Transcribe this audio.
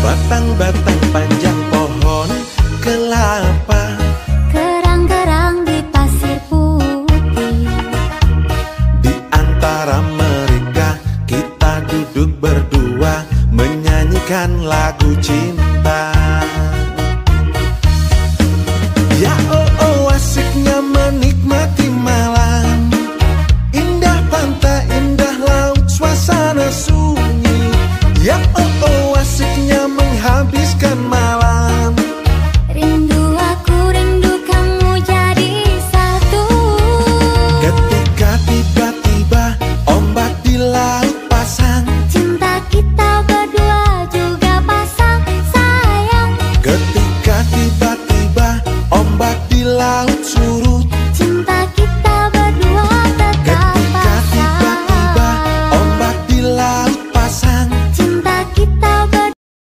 Batang-batang panjang pohon kelapa. Kerang-kerang di pasir putih. Di antara mereka kita duduk berdua Menyanyikan lagu cinta habiskan malam. Rindu aku rindu kamu jadi satu. Ketika tiba-tiba ombak di pasang. Cinta kita berdua juga pasang sayang. Ketika tiba-tiba ombak di